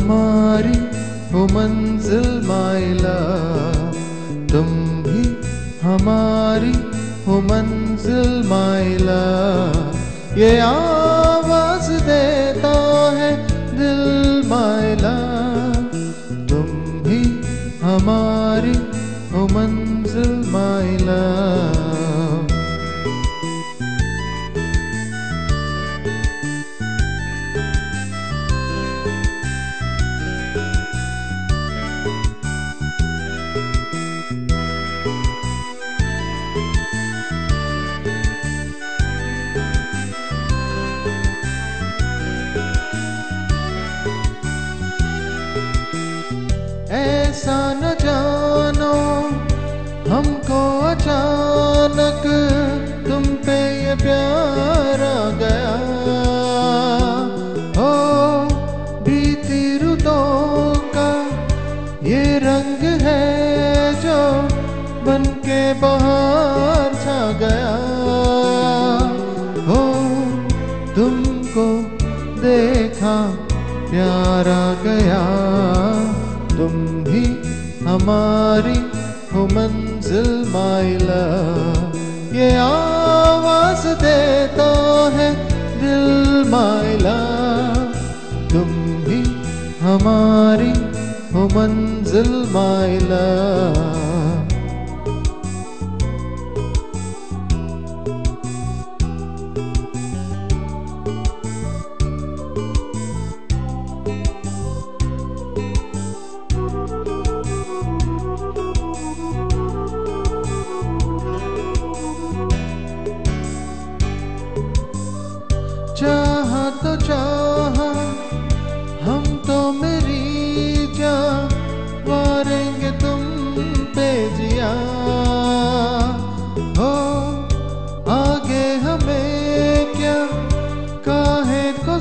हमारी हो मंजिल माइला तुम भी हमारी हो मंजिल माइला ये आवाज़ देता है दिल माइला तुम भी हमारी हो मंजिल माइला ऐसा न जानो, हमको अचानक तुम पे ये प्यार आ गया। हो, बीती रुतों का ये रंग है जो बन के बाहर छा गया। हो, तुमको देखा प्यार गया। हमारी हो मंजिल माइला ये आवाज़ देता है दिल माइला तुम भी हमारी हो मंजिल माइला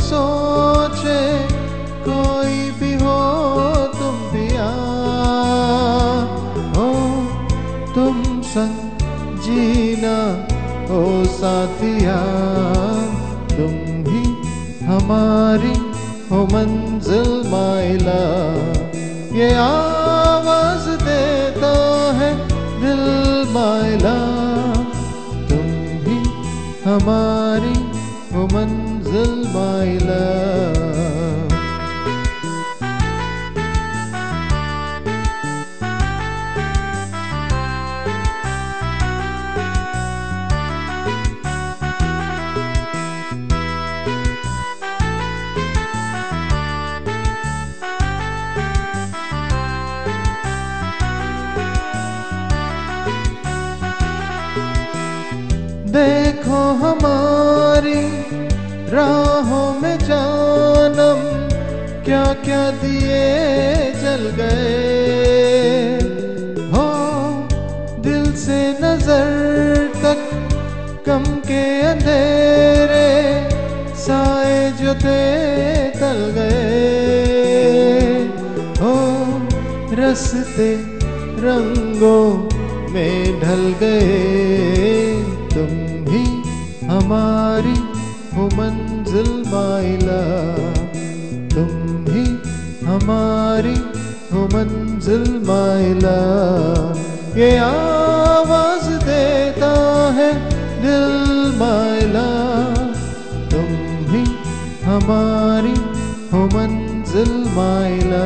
सोचे, कोई भी हो तुम पिया हो तुम संग जीना हो साथिया, तुम भी हमारी हो मंजिल माइला ये आवाज़ देता है दिल माइला तुम भी हमारी हो मंजिल माइला देखो हमारी राहों में जानम क्या क्या दिए जल गए? हो, दिल से नज़र तक कम के अंधेरे साए जो थे तल गए। हो, रस्ते रंगों में ढल गए। तुम भी हमारी हो मंजिल माइला तुम भी हमारी हो मंजिल माइला ये आवाज़ देता है दिल माइला तुम भी हमारी हो मंजिल माइला